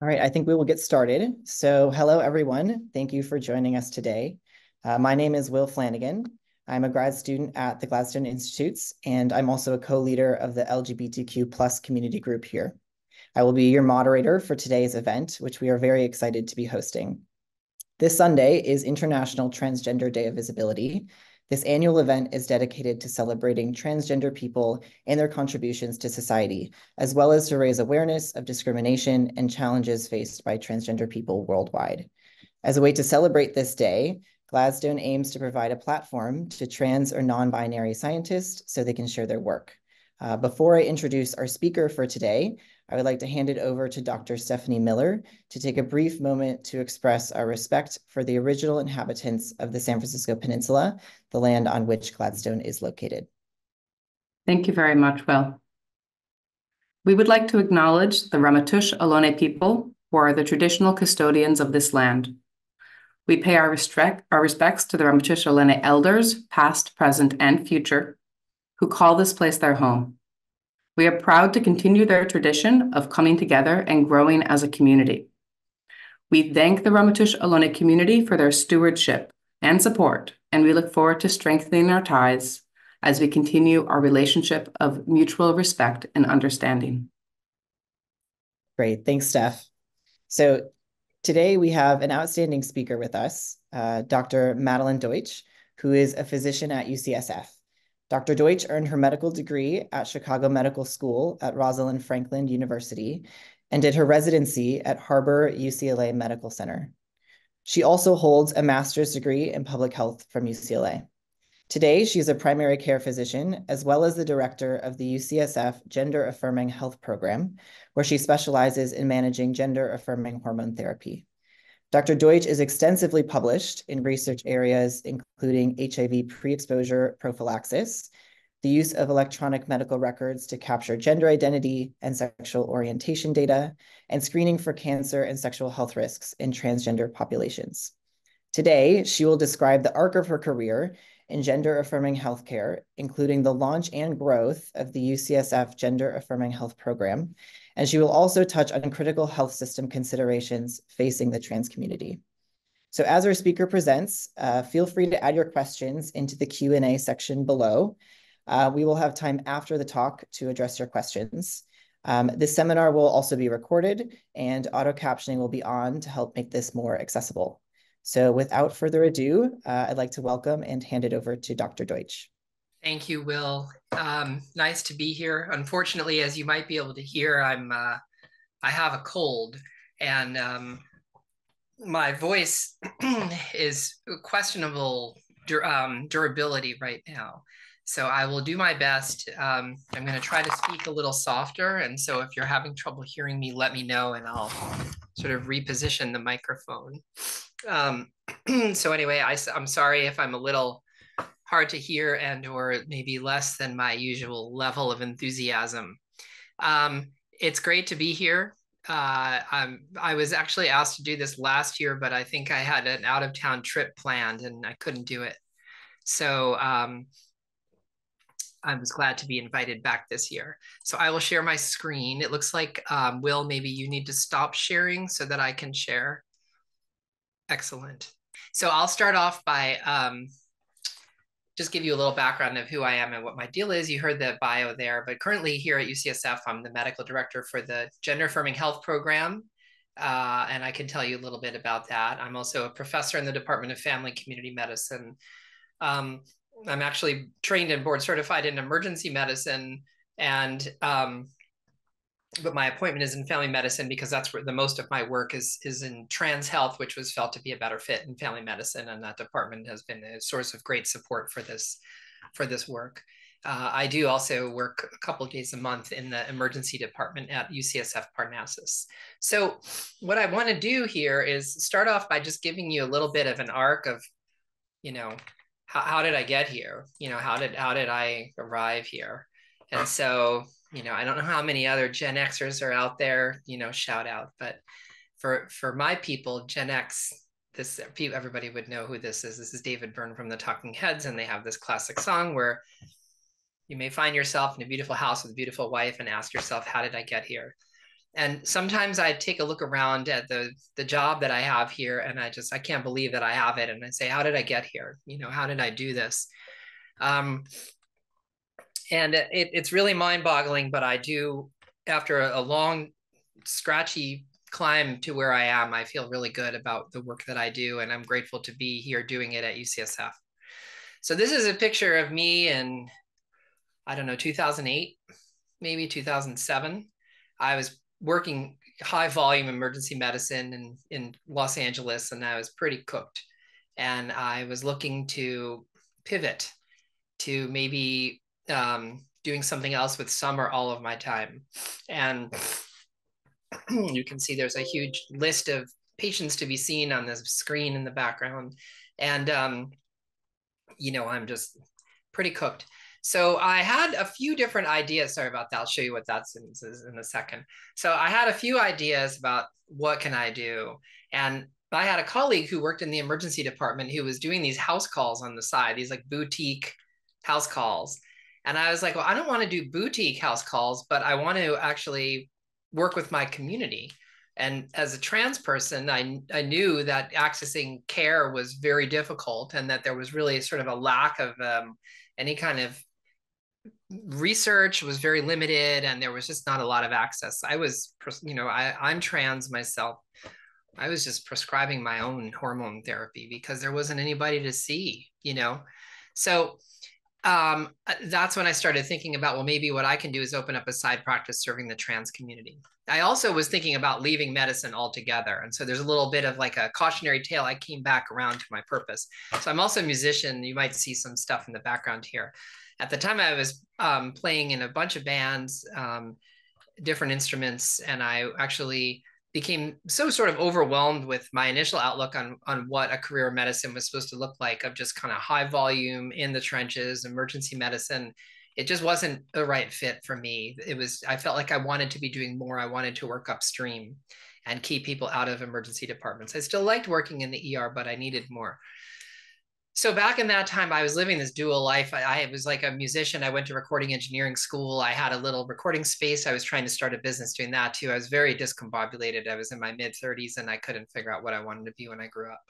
All right, I think we will get started. So hello, everyone. Thank you for joining us today. Uh, my name is Will Flanigan. I'm a grad student at the Gladstone Institutes, and I'm also a co-leader of the LGBTQ plus community group here. I will be your moderator for today's event, which we are very excited to be hosting. This Sunday is International Transgender Day of Visibility, this annual event is dedicated to celebrating transgender people and their contributions to society, as well as to raise awareness of discrimination and challenges faced by transgender people worldwide. As a way to celebrate this day, Gladstone aims to provide a platform to trans or non-binary scientists so they can share their work. Uh, before I introduce our speaker for today, I would like to hand it over to Dr. Stephanie Miller to take a brief moment to express our respect for the original inhabitants of the San Francisco Peninsula, the land on which Gladstone is located. Thank you very much, Will. We would like to acknowledge the Ramaytush Ohlone people, who are the traditional custodians of this land. We pay our, respect, our respects to the Ramaytush Ohlone elders, past, present, and future, who call this place their home. We are proud to continue their tradition of coming together and growing as a community. We thank the Ramaytush Ohlone community for their stewardship and support, and we look forward to strengthening our ties as we continue our relationship of mutual respect and understanding. Great. Thanks, Steph. So today we have an outstanding speaker with us, uh, Dr. Madeline Deutsch, who is a physician at UCSF. Dr. Deutsch earned her medical degree at Chicago Medical School at Rosalind Franklin University and did her residency at Harbor UCLA Medical Center. She also holds a master's degree in public health from UCLA. Today, she's a primary care physician, as well as the director of the UCSF Gender Affirming Health Program, where she specializes in managing gender affirming hormone therapy. Dr. Deutsch is extensively published in research areas including HIV pre-exposure prophylaxis, the use of electronic medical records to capture gender identity and sexual orientation data, and screening for cancer and sexual health risks in transgender populations. Today, she will describe the arc of her career in gender affirming healthcare, including the launch and growth of the UCSF Gender Affirming Health Program and she will also touch on critical health system considerations facing the trans community. So as our speaker presents, uh, feel free to add your questions into the Q&A section below. Uh, we will have time after the talk to address your questions. Um, this seminar will also be recorded and auto captioning will be on to help make this more accessible. So without further ado, uh, I'd like to welcome and hand it over to Dr. Deutsch. Thank you, Will. Um, nice to be here. Unfortunately, as you might be able to hear, I'm uh, I have a cold, and um, my voice is questionable dur um, durability right now. So I will do my best. Um, I'm going to try to speak a little softer, and so if you're having trouble hearing me, let me know, and I'll sort of reposition the microphone. Um, so anyway, I, I'm sorry if I'm a little hard to hear and or maybe less than my usual level of enthusiasm. Um, it's great to be here. Uh, I was actually asked to do this last year, but I think I had an out of town trip planned and I couldn't do it. So um, I was glad to be invited back this year. So I will share my screen. It looks like, um, Will, maybe you need to stop sharing so that I can share. Excellent. So I'll start off by um, just give you a little background of who I am and what my deal is. You heard the bio there, but currently here at UCSF, I'm the medical director for the Gender Affirming Health Program. Uh, and I can tell you a little bit about that. I'm also a professor in the Department of Family Community Medicine. Um, I'm actually trained and board certified in emergency medicine. And um, but my appointment is in family medicine because that's where the most of my work is is in trans health which was felt to be a better fit in family medicine. And that department has been a source of great support for this for this work. Uh, i do also work a couple of days a month in the emergency department at ucsf parnassus. So what i want to do here is start off by just giving you a little bit of an arc of you know how, how did i get here? You know how did how did i arrive here? And so you know, I don't know how many other Gen Xers are out there, you know, shout out, but for for my people, Gen X, this everybody would know who this is. This is David Byrne from the Talking Heads, and they have this classic song where you may find yourself in a beautiful house with a beautiful wife and ask yourself, how did I get here? and sometimes I take a look around at the the job that I have here, and I just I can't believe that I have it, and I say, how did I get here? You know, how did I do this? Um, and it, it's really mind-boggling, but I do after a, long, scratchy climb to where I am, I feel really good about the work that I do, and I'm grateful to be here doing it at UCSF. So this is a picture of me in, I don't know, 2008, maybe 2007. I was working high volume emergency medicine in, in Los Angeles, and I was pretty cooked. And I was looking to pivot to maybe um, doing something else with some or all of my time. And you can see there's a huge list of patients to be seen on this screen in the background. And, um, you know, I'm just pretty cooked. So I had a few different ideas. Sorry about that. I'll show you what that's in, in a second. So I had a few ideas about what can I do. And I had a colleague who worked in the emergency department who was doing these house calls on the side, these like boutique house calls. And I was like, well, I don't want to do boutique house calls, but I want to actually work with my community. And as a trans person, I, I knew that accessing care was very difficult and that there was really sort of a lack of um, any kind of research was very limited and there was just not a lot of access. I was, you know, I, I'm trans myself. I was just prescribing my own hormone therapy because there wasn't anybody to see, you know. So um, uh, that's when I started thinking about, well, maybe what I can do is open up a side practice serving the trans community. I also was thinking about leaving medicine altogether. And so there's a little bit of like a cautionary tale. I came back around to my purpose. So I'm also a musician. You might see some stuff in the background here. At the time, I was um, playing in a bunch of bands, um, different instruments, and I actually became so sort of overwhelmed with my initial outlook on on what a career in medicine was supposed to look like of just kind of high volume in the trenches emergency medicine it just wasn't the right fit for me. It was i felt like i wanted to be doing more. I wanted to work upstream and keep people out of emergency departments. I still liked working in the er but i needed more so back in that time i was living this dual life. I, I, was like a musician. I went to recording engineering school. I had a little recording space. I was trying to start a business doing that too. I was very discombobulated. I was in my mid 30s and i couldn't figure out what i wanted to be when i grew up.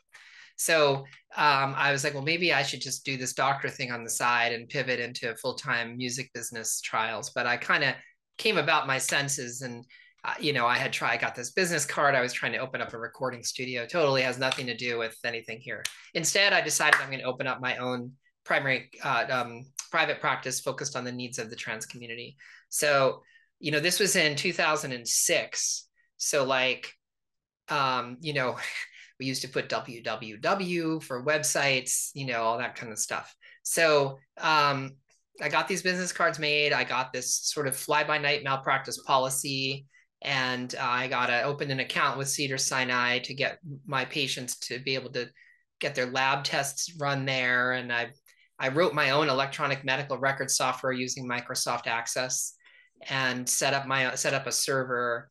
So um, i was like well maybe i should just do this doctor thing on the side and pivot into full-time music business trials. But i kind of came about my senses and you know, I had tried, I got this business card. I was trying to open up a recording studio. Totally has nothing to do with anything here. Instead, I decided I'm going to open up my own primary uh, um, private practice focused on the needs of the trans community. So, you know, this was in 2006. So, like, um, you know, we used to put www for websites, you know, all that kind of stuff. So, um, I got these business cards made. I got this sort of fly by night malpractice policy and uh, I got to open an account with Cedar Sinai to get my patients to be able to get their lab tests run there. And I, I wrote my own electronic medical record software using Microsoft Access and set up my set up a server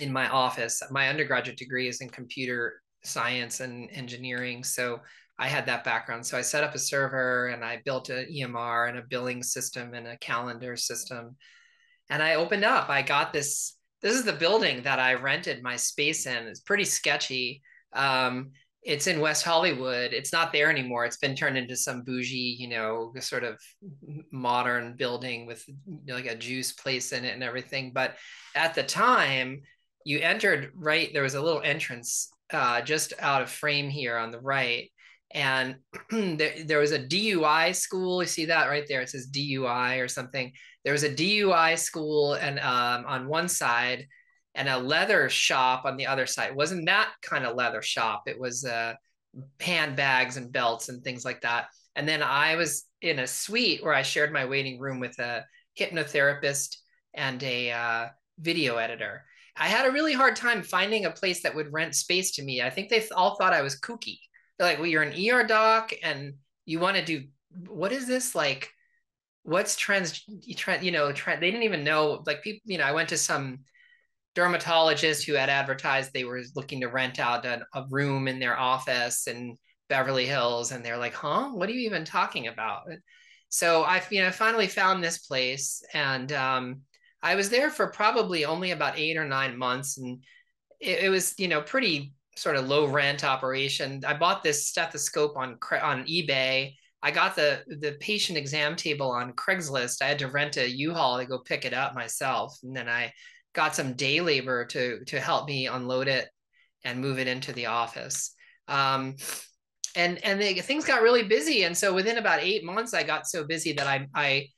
in my office. My undergraduate degree is in computer science and engineering, so I had that background. So I set up a server and I built an EMR and a billing system and a calendar system and I opened up. I got this. This is the building that I rented my space in. It's pretty sketchy. Um, it's in West Hollywood. It's not there anymore. It's been turned into some bougie, you know, sort of modern building with you know, like a juice place in it and everything. But at the time, you entered right. There was a little entrance uh, just out of frame here on the right, and there, there was a DUI school. You see that right there? It says DUI or something there was a DUI school and um, on one side and a leather shop on the other side. It wasn't that kind of leather shop. It was uh, handbags and belts and things like that. And then I was in a suite where I shared my waiting room with a hypnotherapist and a uh, video editor. I had a really hard time finding a place that would rent space to me. I think they all thought I was kooky. They're like, well, you're an ER doc and you want to do what is this like what's trans you know they didn't even know like people you know i went to some dermatologist who had advertised they were looking to rent out a, a room in their office in beverly hills and they're like huh what are you even talking about so i you know finally found this place and um, I was there for probably only about eight or nine months, and it, it was you know pretty sort of low rent operation. I bought this stethoscope on on eBay. I got the the patient exam table on Craigslist. I had to rent a U-Haul to go pick it up myself, and then I got some day labor to to help me unload it and move it into the office. Um, and and things got really busy, and so within about eight months, I got so busy that I I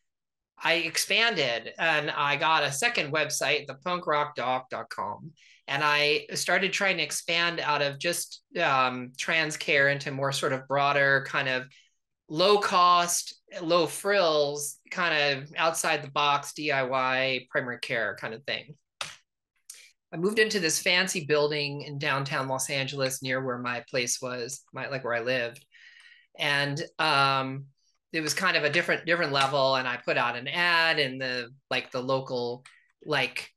I expanded and I got a second website, thepunkrockdoc.com. And I started trying to expand out of just um, trans care into more sort of broader, kind of low cost, low frills, kind of outside the box DIY primary care kind of thing. I moved into this fancy building in downtown Los Angeles near where my place was, my like where I lived. And um, it was kind of a different different level and i put out an ad in the like the local like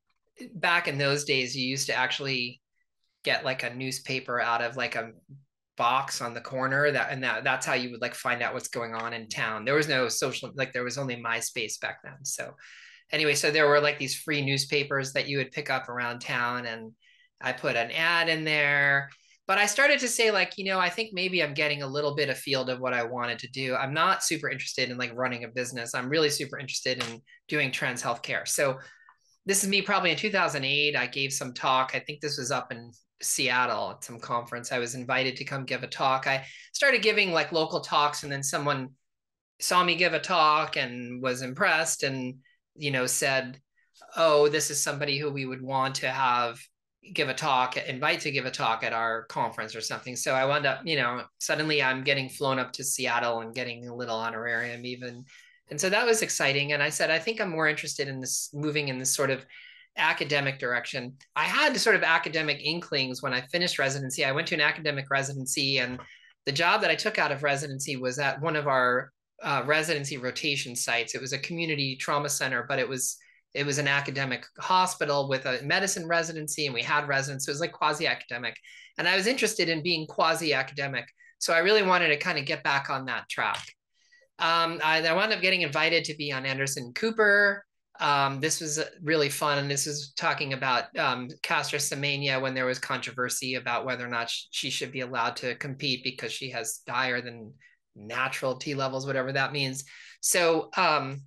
back in those days you used to actually get like a newspaper out of like a box on the corner that and that that's how you would like find out what's going on in town there was no social like there was only myspace back then so anyway so there were like these free newspapers that you would pick up around town and i put an ad in there but I started to say like, you know, I think maybe I'm getting a little bit of field of what I wanted to do. I'm not super interested in like running a business. I'm really super interested in doing trans healthcare. So this is me probably in 2008. I gave some talk. I think this was up in Seattle at some conference. I was invited to come give a talk. I started giving like local talks and then someone saw me give a talk and was impressed and you know said, "Oh, this is somebody who we would want to have give a talk, invite to give a talk at our conference or something. So I wound up, you know, suddenly I'm getting flown up to Seattle and getting a little honorarium even. And so that was exciting. And I said, I think I'm more interested in this moving in this sort of academic direction. I had sort of academic inklings when I finished residency. I went to an academic residency and the job that I took out of residency was at one of our uh, residency rotation sites. It was a community trauma center, but it was it was an academic hospital with a medicine residency and we had residents so it was like quasi academic and i was interested in being quasi academic so i really wanted to kind of get back on that track um, I, I wound up getting invited to be on anderson cooper um, this was really fun and this is talking about um, Caster Semenya when there was controversy about whether or not she should be allowed to compete because she has higher than natural t levels whatever that means so um,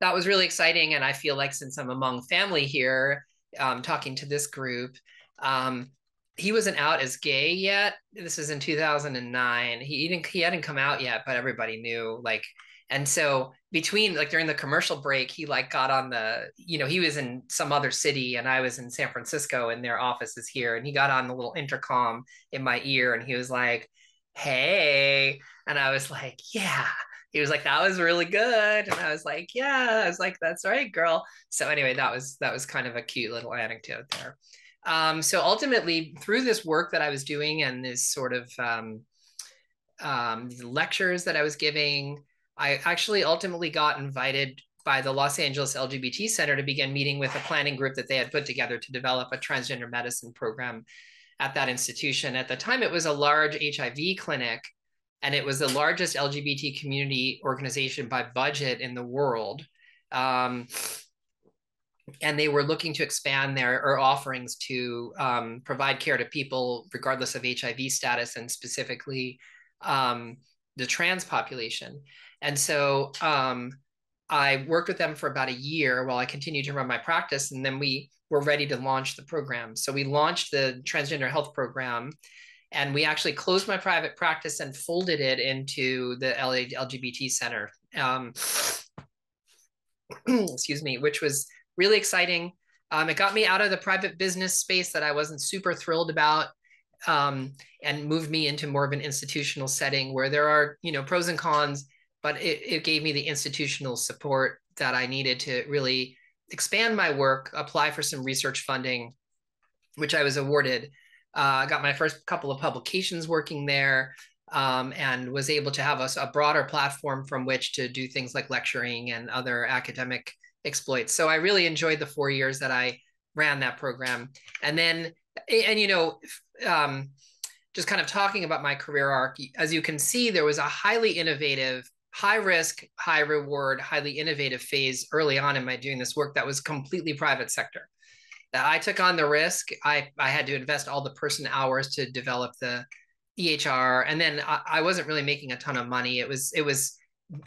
that was really exciting. And I feel like since I'm among family here, um, talking to this group, um, he wasn't out as gay yet. This is in 2009. He didn't he hadn't come out yet, but everybody knew like and so between like during the commercial break, he like got on the, you know, he was in some other city and I was in San Francisco and their office is here. And he got on the little intercom in my ear and he was like, Hey. And I was like, Yeah he was like, that was really good. And I was like, yeah, I was like, that's right, girl. So anyway, that was that was kind of a cute little anecdote there. Um, so ultimately, through this work that I was doing and this sort of um, um, lectures that I was giving, I actually ultimately got invited by the Los Angeles LGBT Center to begin meeting with a planning group that they had put together to develop a transgender medicine program at that institution. At the time, it was a large HIV clinic and it was the largest LGBT community organization by budget in the world. Um, and they were looking to expand their or offerings to um, provide care to people regardless of HIV status and specifically um, the trans population. And so um, I worked with them for about a year while I continued to run my practice, and then we were ready to launch the program. So we launched the transgender health program and we actually closed my private practice and folded it into the LA LGBT Center. Um, excuse me, which was really exciting. Um, it got me out of the private business space that I wasn't super thrilled about, um, and moved me into more of an institutional setting where there are, you know, pros and cons, but it, it gave me the institutional support that I needed to really expand my work, apply for some research funding, which I was awarded. I uh, got my first couple of publications working there um, and was able to have a, a, broader platform from which to do things like lecturing and other academic exploits. So I really enjoyed the four years that I ran that program. And then, and you know, um, just kind of talking about my career arc, as you can see, there was a highly innovative high risk, high reward, highly innovative phase early on in my doing this work that was completely private sector. I took on the risk. I, I had to invest all the person hours to develop the EHR, and then I, I wasn't really making a ton of money. It was it was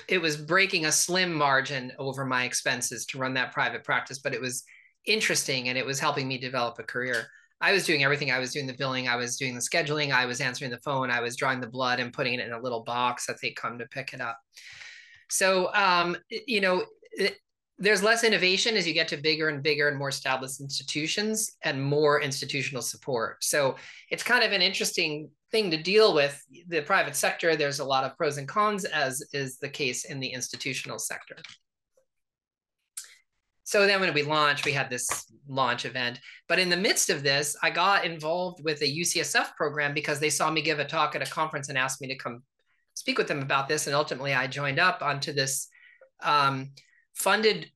it was breaking a slim margin over my expenses to run that private practice, but it was interesting and it was helping me develop a career. I was doing everything. I was doing the billing, I was doing the scheduling, I was answering the phone, I was drawing the blood and putting it in a little box that they come to pick it up. So, um, you know, it, there's less innovation as you get to bigger and bigger and more established institutions and more institutional support. So it's kind of an interesting thing to deal with. The private sector, there's a lot of pros and cons, as is the case in the institutional sector so then when we launched, we had this launch event. But in the midst of this, I got involved with a UCSF program because they saw me give a talk at a conference and asked me to come speak with them about this. And ultimately, I joined up onto this um, funded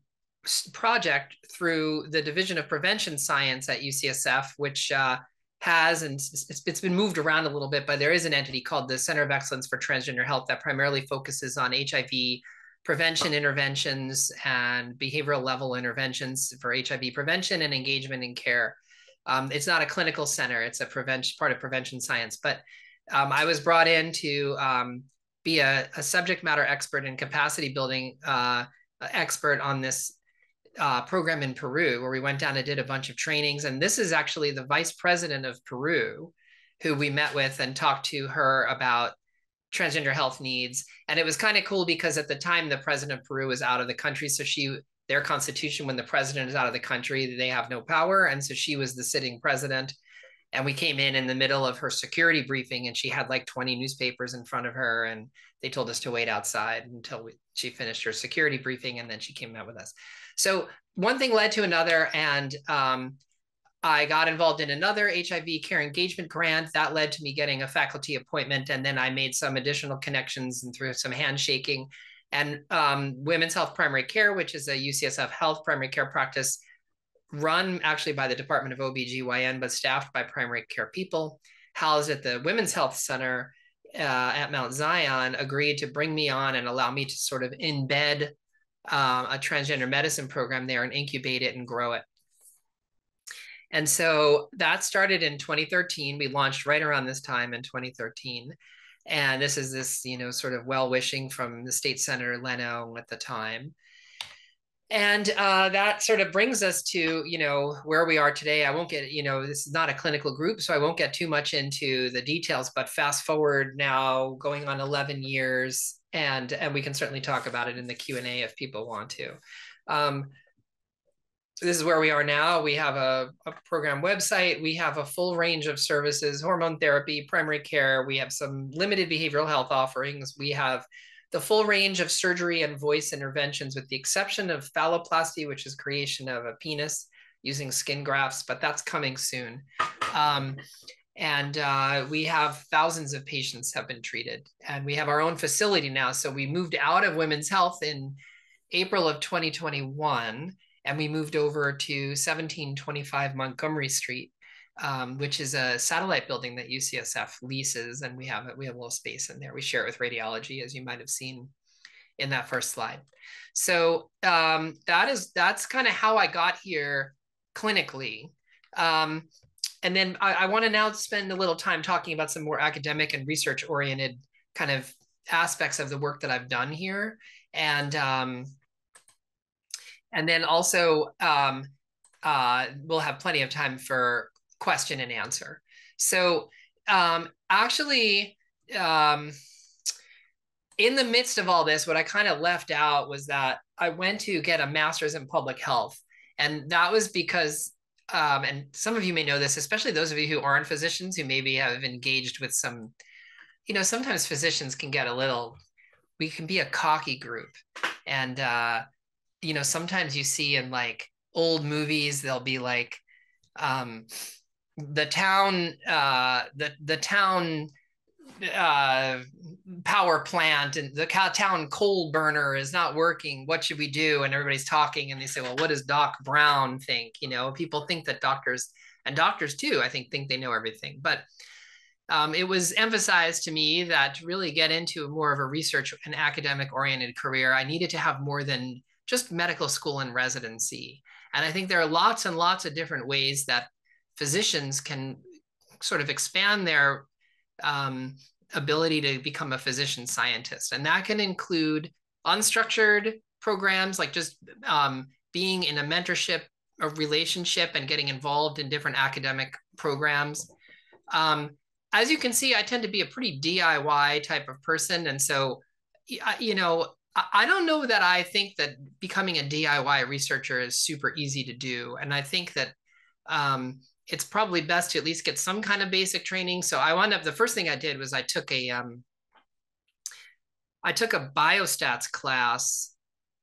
project through the Division of Prevention Science at UCSF, which uh, has, and it's, it's been moved around a little bit, but there is an entity called the Center of Excellence for Transgender Health that primarily focuses on HIV prevention interventions and behavioral level interventions for HIV prevention and engagement in care. Um, it's not a clinical center; it's a prevention part of prevention science. But um, I was brought in to um, be a, a, subject matter expert and capacity building uh, expert on this uh, program in Peru, where we went down and did a bunch of trainings. And this is actually the vice president of Peru, who we met with and talked to her about transgender health needs. And it was kind of cool because at the time the president of Peru was out of the country. So she their constitution, when the president is out of the country, they have no power. And so she was the sitting president. And we came in in the middle of her security briefing, and she had like 20 newspapers in front of her. And they told us to wait outside until we, she finished her security briefing. And then she came out with us. So one thing led to another. And um, I got involved in another HIV care engagement grant that led to me getting a faculty appointment. And then I made some additional connections and through some handshaking. And um, Women's Health Primary Care, which is a UCSF health primary care practice run actually by the Department of OBGYN, but staffed by primary care people, housed at the Women's Health Center uh, at Mount Zion, agreed to bring me on and allow me to sort of embed uh, a transgender medicine program there and incubate it and grow it. And so that started in 2013. We launched right around this time in 2013. And this is this, you know, sort of well wishing from the state senator Leno at the time. And uh, that sort of brings us to, you know, where we are today. I won't get, you know, this is not a clinical group, so I won't get too much into the details. But fast forward now, going on 11 years, and and we can certainly talk about it in the Q and A if people want to. Um, this is where we are now. We have a, a, program website. We have a full range of services, hormone therapy, primary care. We have some limited behavioral health offerings. We have the full range of surgery and voice interventions, with the exception of phalloplasty, which is creation of a penis using skin grafts, but that's coming soon. Um, and uh, we have thousands of patients have been treated, and we have our own facility now. So we moved out of women's health in April of 2021 and we moved over to 1725 Montgomery Street, um, which is a satellite building that UCSF leases, and we have we have a little space in there. We share it with radiology, as you might have seen in that first slide. So um, that is that's kind of how I got here clinically. Um, and then I, I want to now spend a little time talking about some more academic and research oriented kind of aspects of the work that I've done here. And um, and then also um, uh, we'll have plenty of time for question and answer. So um, actually, um, in the midst of all this, what I kind of left out was that I went to get a master's in public health. And that was because, um, and some of you may know this, especially those of you who aren't physicians who maybe have engaged with some, you know, sometimes physicians can get a little, we can be a cocky group. And, uh, you know sometimes you see in like old movies they'll be like um the town uh the the town uh power plant and the town coal burner is not working. What should we do? And everybody's talking and they say well what does doc brown think? You know people think that doctors and doctors too i think think they know everything. But um, it was emphasized to me that to really get into more of a research and academic oriented career, I needed to have more than just medical school and residency. And I think there are lots and lots of different ways that physicians can sort of expand their um, ability to become a physician scientist. And that can include unstructured programs like just um, being in a mentorship a relationship and getting involved in different academic programs. Um, as you can see, I tend to be a pretty DIY type of person. And so, you know, I don't know that I think that becoming a DIY researcher is super easy to do. And I think that um, it's probably best to at least get some kind of basic training. So I wound up, the first thing I did was I took a, um, I took a biostats class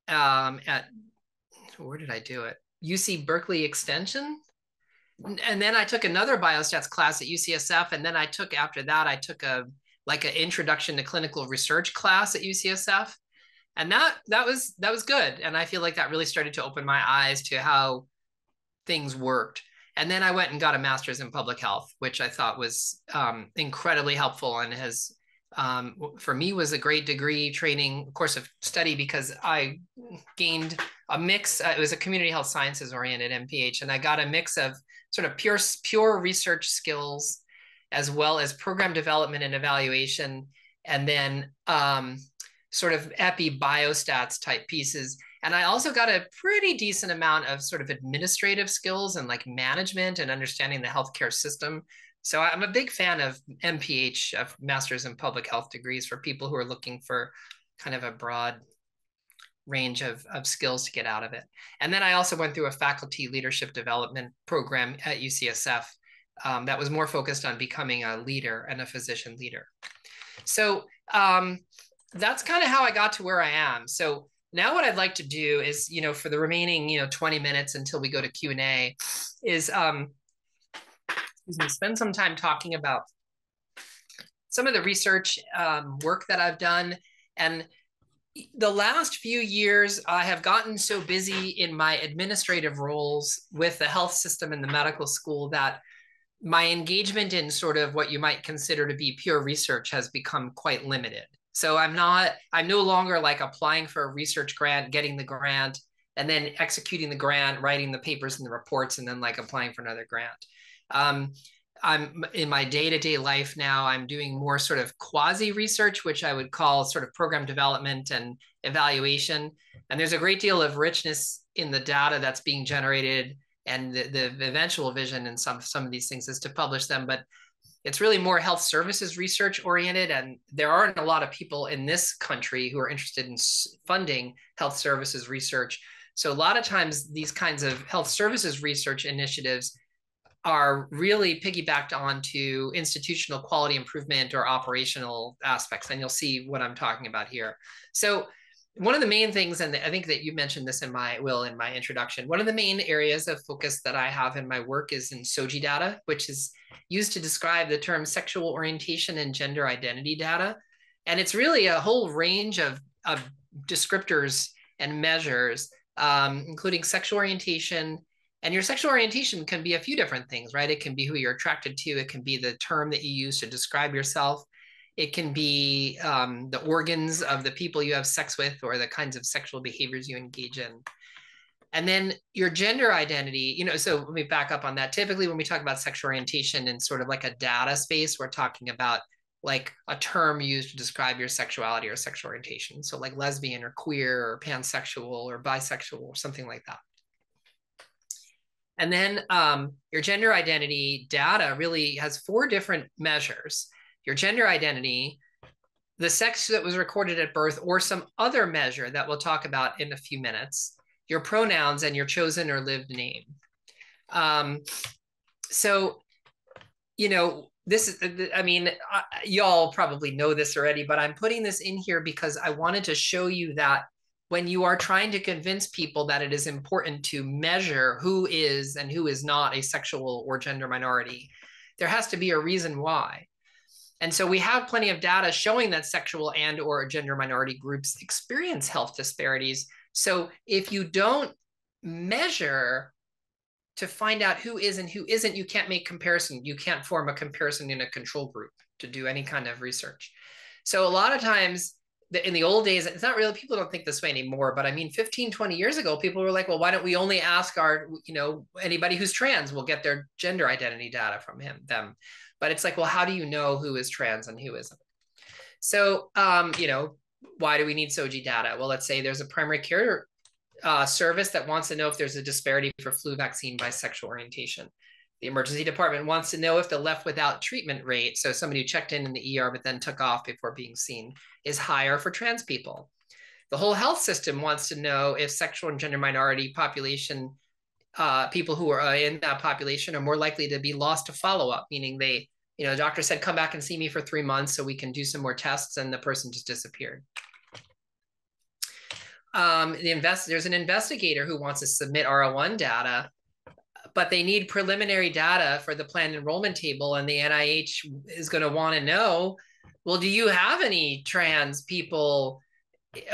um, at, where did I do it? UC Berkeley Extension. And then I took another biostats class at UCSF. And then I took, after that, I took a, like an introduction to clinical research class at UCSF and that that was that was good. And i feel like that really started to open my eyes to how things worked. And then i went and got a master's in public health which i thought was um, incredibly helpful and has um, for me was a great degree training course of study because i gained a mix uh, it was a community health sciences oriented mph and i got a mix of sort of pure pure research skills as well as program development and evaluation. And then um, sort of epi biostats type pieces. And I also got a pretty decent amount of sort of administrative skills and like management and understanding the healthcare system. So I'm a big fan of MPH, of Masters in Public Health degrees for people who are looking for kind of a broad range of, of skills to get out of it. And then I also went through a faculty leadership development program at UCSF um, that was more focused on becoming a leader and a physician leader. So um, that's kind of how I got to where I am. So now what I'd like to do is, you know, for the remaining, you know, 20 minutes until we go to Q&A is um excuse me, spend some time talking about some of the research um, work that I've done. And the last few years, I have gotten so busy in my administrative roles with the health system and the medical school that my engagement in sort of what you might consider to be pure research has become quite limited. So I'm not, I'm no longer like applying for a research grant, getting the grant, and then executing the grant, writing the papers and the reports, and then like applying for another grant. Um, I'm in my day-to-day life now, I'm doing more sort of quasi research, which I would call sort of program development and evaluation. And there's a great deal of richness in the data that's being generated and the, the eventual vision in some, some of these things is to publish them. But it's really more health services research oriented and there aren't a lot of people in this country who are interested in funding health services research. So a lot of times these kinds of health services research initiatives are really piggybacked onto institutional quality improvement or operational aspects and you'll see what i'm talking about here. So one of the main things, and I think that you mentioned this in my will in my introduction, one of the main areas of focus that I have in my work is in SOGI data, which is used to describe the term sexual orientation and gender identity data. And it's really a whole range of, of descriptors and measures, um, including sexual orientation. And your sexual orientation can be a few different things, right? It can be who you're attracted to, it can be the term that you use to describe yourself. It can be um, the organs of the people you have sex with or the kinds of sexual behaviors you engage in. And then your gender identity, you know, so let me back up on that. Typically, when we talk about sexual orientation in sort of like a data space, we're talking about like a term used to describe your sexuality or sexual orientation. So, like lesbian or queer or pansexual or bisexual or something like that. And then um, your gender identity data really has four different measures your gender identity, the sex that was recorded at birth, or some other measure that we'll talk about in a few minutes, your pronouns, and your chosen or lived name. Um, so, you know, this is, I mean, y'all probably know this already, but I'm putting this in here because I wanted to show you that when you are trying to convince people that it is important to measure who is and who is not a sexual or gender minority, there has to be a reason why. And so we have plenty of data showing that sexual and or gender minority groups experience health disparities. So if you don't measure to find out who is and who isn't, you can't make comparison. You can't form a comparison in a control group to do any kind of research. So a lot of times in the old days, it's not really, people don't think this way anymore, but I mean, 15, 20 years ago, people were like, well, why don't we only ask our, you know, anybody who's trans will get their gender identity data from him, them. But it's like, well, how do you know who is trans and who isn't? So, um, you know, why do we need SOGI data? Well, let's say there's a primary care uh, service that wants to know if there's a disparity for flu vaccine by sexual orientation. The emergency department wants to know if the left without treatment rate, so somebody who checked in in the ER but then took off before being seen, is higher for trans people. The whole health system wants to know if sexual and gender minority population uh, people who are in that population are more likely to be lost to follow up, meaning they, you know, the doctor said, come back and see me for three months so we can do some more tests, and the person just disappeared. Um, the invest there's an investigator who wants to submit R01 data, but they need preliminary data for the planned enrollment table, and the NIH is going to want to know, well, do you have any trans people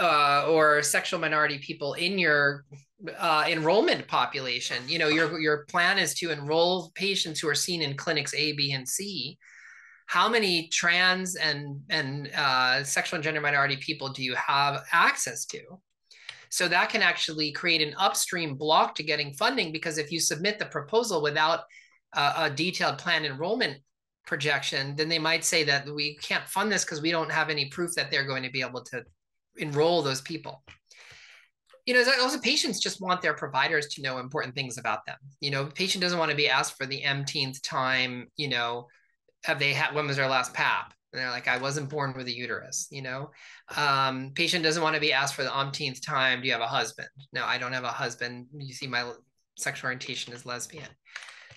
uh, or sexual minority people in your uh, enrollment population? You know, your your plan is to enroll patients who are seen in clinics A, B, and C how many trans and and uh, sexual and gender minority people do you have access to so that can actually create an upstream block to getting funding because if you submit the proposal without a, a detailed plan enrollment projection, then they might say that we can't fund this because we don't have any proof that they're going to be able to enroll those people. You know, also patients just want their providers to know important things about them. You know, patient doesn't want to be asked for the mteenth time, you know, have they had when was their last pap? And they're like, I wasn't born with a uterus, you know? Um, patient doesn't want to be asked for the umpteenth time, do you have a husband? No, I don't have a husband. You see, my sexual orientation is lesbian.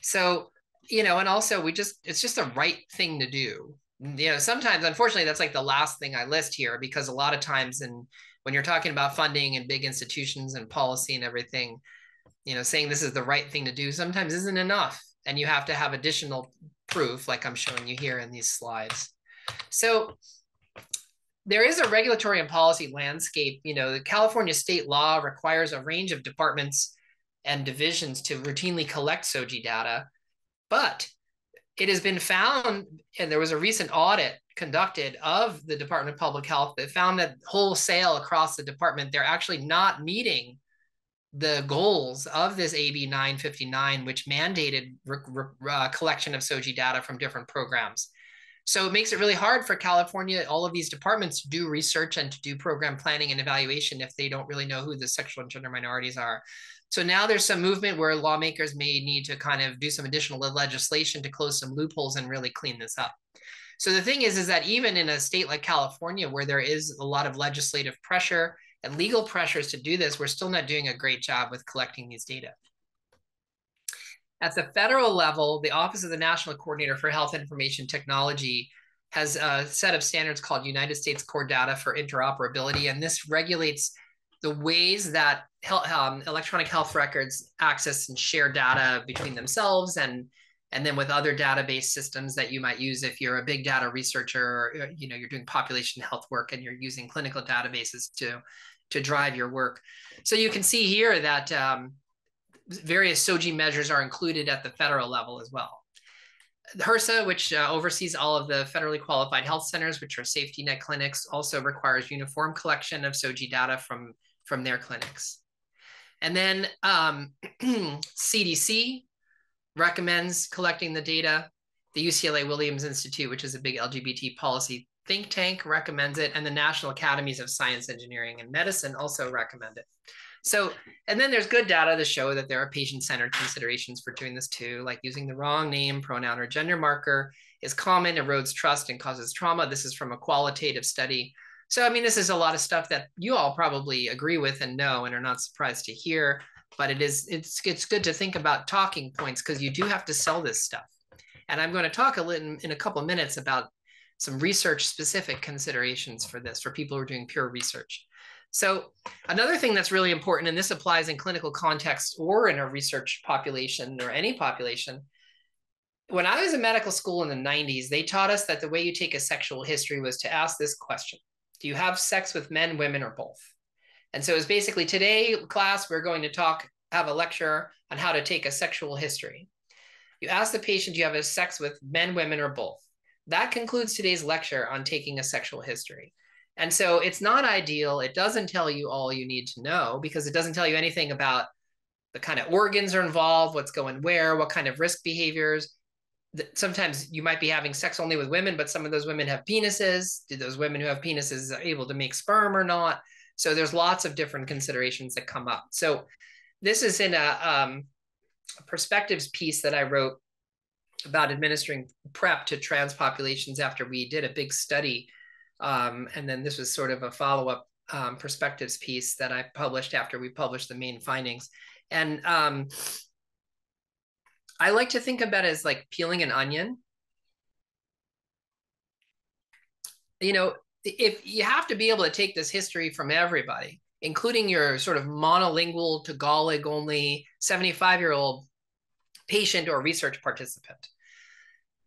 So, you know, and also we just, it's just the right thing to do. You know, sometimes, unfortunately, that's like the last thing I list here because a lot of times, and when you're talking about funding and big institutions and policy and everything, you know, saying this is the right thing to do sometimes isn't enough. And you have to have additional proof, like I'm showing you here in these slides. So there is a regulatory and policy landscape. You know, the California state law requires a range of departments and divisions to routinely collect SOGI data, but it has been found, and there was a recent audit conducted of the Department of Public Health that found that wholesale across the department, they're actually not meeting the goals of this AB 959, which mandated uh, collection of SOGI data from different programs. So it makes it really hard for California, all of these departments to do research and to do program planning and evaluation if they don't really know who the sexual and gender minorities are. So now there's some movement where lawmakers may need to kind of do some additional legislation to close some loopholes and really clean this up. So the thing is, is that even in a state like California, where there is a lot of legislative pressure and legal pressures to do this, we're still not doing a great job with collecting these data. At the federal level, the Office of the National Coordinator for Health Information Technology has a set of standards called United States Core Data for Interoperability, and this regulates the ways that health, um, electronic health records access and share data between themselves and and then with other database systems that you might use if you're a big data researcher or you know you're doing population health work and you're using clinical databases to to drive your work so you can see here that um, various SOGI measures are included at the federal level as well. HRSA, which uh, oversees all of the federally qualified health centers, which are safety net clinics, also requires uniform collection of SOGI data from, from their clinics. And then um, CDC recommends collecting the data. The UCLA Williams Institute, which is a big LGBT policy think tank, recommends it. And the National Academies of Science, Engineering, and Medicine also recommend it. So, and then there's good data to show that there are patient-centered considerations for doing this too, like using the wrong name, pronoun, or gender marker is common, erodes trust, and causes trauma. This is from a qualitative study. So, I mean, this is a lot of stuff that you all probably agree with and know and are not surprised to hear. But it is it's it's good to think about talking points because you do have to sell this stuff. And I'm going to talk a little in a couple of minutes about some research specific considerations for this for people who are doing pure research. So another thing that's really important, and this applies in clinical context or in a research population or any population, when I was in medical school in the 90s, they taught us that the way you take a sexual history was to ask this question Do you have sex with men, women, or both? And so it's basically today, class, we're going to talk have a lecture on how to take a sexual history. You ask the patient, do you have a sex with men, women, or both? That concludes today's lecture on taking a sexual history. And so it's not ideal. It doesn't tell you all you need to know because it doesn't tell you anything about the kind of organs are involved, what's going where, what kind of risk behaviors. Sometimes you might be having sex only with women, but some of those women have penises. Do those women who have penises are able to make sperm or not? So there's lots of different considerations that come up. So this is in a, um, perspectives piece that I wrote about administering PrEP to trans populations after we did a big study. Um, and then this was sort of a follow up um, perspectives piece that I published after we published the main findings. And um, I like to think about it as like peeling an onion. You know, if you have to be able to take this history from everybody, including your sort of monolingual Tagalog only 75 year old patient or research participant.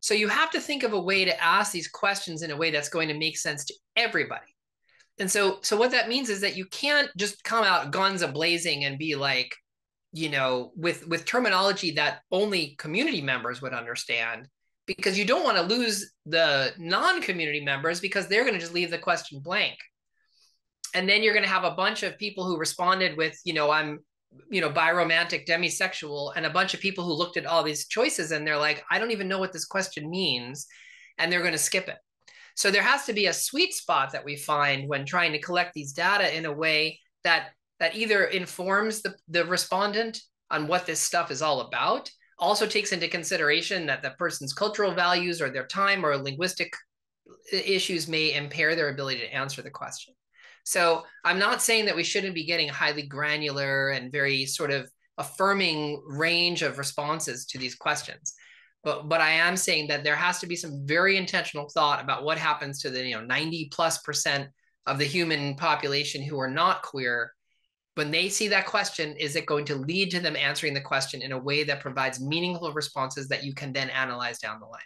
So you have to think of a way to ask these questions in a way that's going to make sense to everybody. And so, so what that means is that you can't just come out guns a blazing and be like, you know, with with terminology that only community members would understand, because you don't want to lose the non-community members because they're going to just leave the question blank. And then you're going to have a bunch of people who responded with, you know, I'm you know, biromantic, demisexual, and a bunch of people who looked at all these choices and they're like, I don't even know what this question means. And they're going to skip it. So there has to be a sweet spot that we find when trying to collect these data in a way that that either informs the, the respondent on what this stuff is all about, also takes into consideration that the person's cultural values or their time or linguistic uh, issues may impair their ability to answer the question. So I'm not saying that we shouldn't be getting highly granular and very sort of affirming range of responses to these questions. But, but I am saying that there has to be some very intentional thought about what happens to the you know 90 plus percent of the human population who are not queer when they see that question is it going to lead to them answering the question in a way that provides meaningful responses that you can then analyze down the line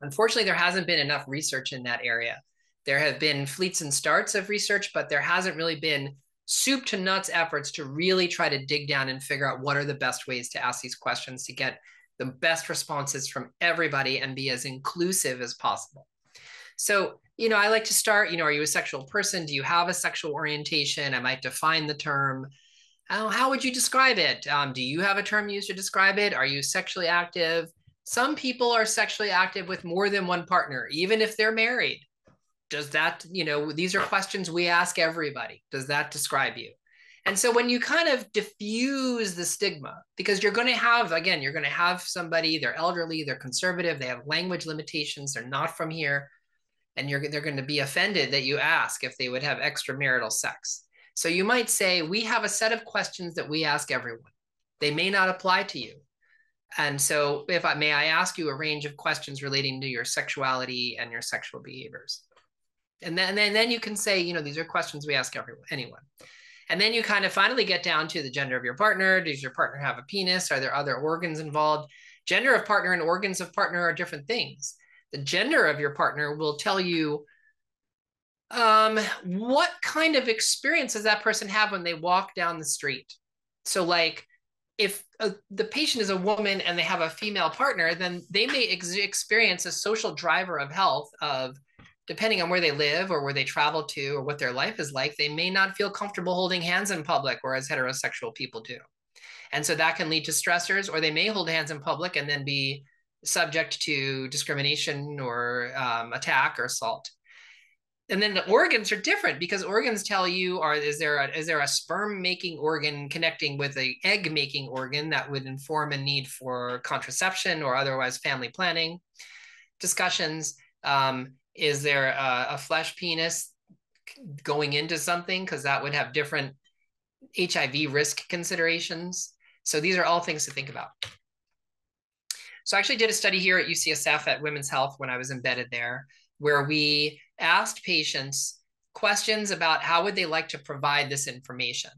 unfortunately there hasn't been enough research in that area there have been fleets and starts of research, but there hasn't really been soup to nuts efforts to really try to dig down and figure out what are the best ways to ask these questions to get the best responses from everybody and be as inclusive as possible. So, you know, I like to start, you know, are you a sexual person? Do you have a sexual orientation? I might define the term. Uh, how would you describe it? Um, do you have a term used to describe it? Are you sexually active? Some people are sexually active with more than one partner, even if they're married does that you know these are questions we ask everybody does that describe you and so when you kind of diffuse the stigma because you're going to have again you're going to have somebody they're elderly they're conservative they have language limitations they're not from here and you're they're going to be offended that you ask if they would have extramarital sex so you might say we have a set of questions that we ask everyone they may not apply to you and so if i may i ask you a range of questions relating to your sexuality and your sexual behaviors and then, and then, then you can say, you know, these are questions we ask everyone, anyone. And then you kind of finally get down to the gender of your partner. Does your partner have a penis? Are there other organs involved? Gender of partner and organs of partner are different things. The gender of your partner will tell you um, what kind of experience does that person have when they walk down the street. So, like, if a, the patient is a woman and they have a female partner, then they may ex- experience a social driver of health of depending on where they live or where they travel to or what their life is like, they may not feel comfortable holding hands in public, whereas heterosexual people do. And so that can lead to stressors, or they may hold hands in public and then be subject to discrimination or um, attack or assault. And then the organs are different because organs tell you are is there a, is there a sperm making organ connecting with a egg making organ that would inform a need for contraception or otherwise family planning discussions. Um, is there a, a flesh penis going into something? Because that would have different HIV risk considerations. So these are all things to think about. So I actually did a study here at UCSF at Women's Health when I was embedded there, where we asked patients questions about how would they like to provide this information.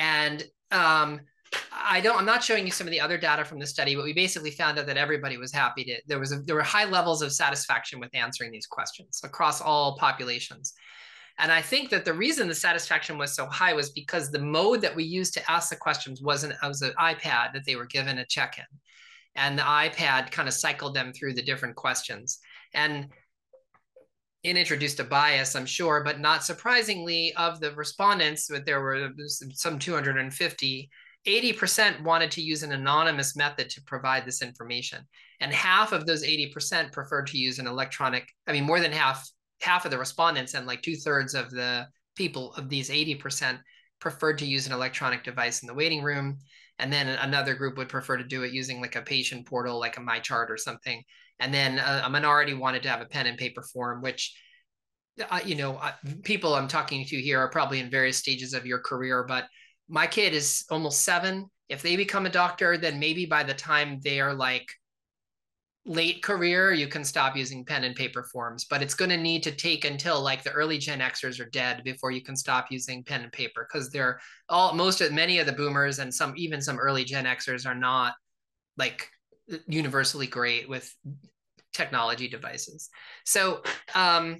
And um, I don't. I'm not showing you some of the other data from the study, but we basically found out that everybody was happy to. There was a, there were high levels of satisfaction with answering these questions across all populations. And I think that the reason the satisfaction was so high was because the mode that we used to ask the questions wasn't, it was an iPad that they were given a check-in. And the iPad kind of cycled them through the different questions. And it introduced a bias, I'm sure, but not surprisingly, of the respondents, but there were some 250, 80% wanted to use an anonymous method to provide this information. And half of those 80% preferred to use an electronic, I mean, more than half, half of the respondents and like two thirds of the people of these 80% preferred to use an electronic device in the waiting room. And then another group would prefer to do it using like a patient portal, like a MyChart or something. And then a, a minority wanted to have a pen and paper form, which uh, you know, uh, people I'm talking to here are probably in various stages of your career, but my kid is almost seven. If they become a doctor, then maybe by the time they are like late career, you can stop using pen and paper forms, but it's going to need to take until like the early Gen Xers are dead before you can stop using pen and paper because they're all most of many of the boomers and some even some early Gen Xers are not like universally great with technology devices. So um,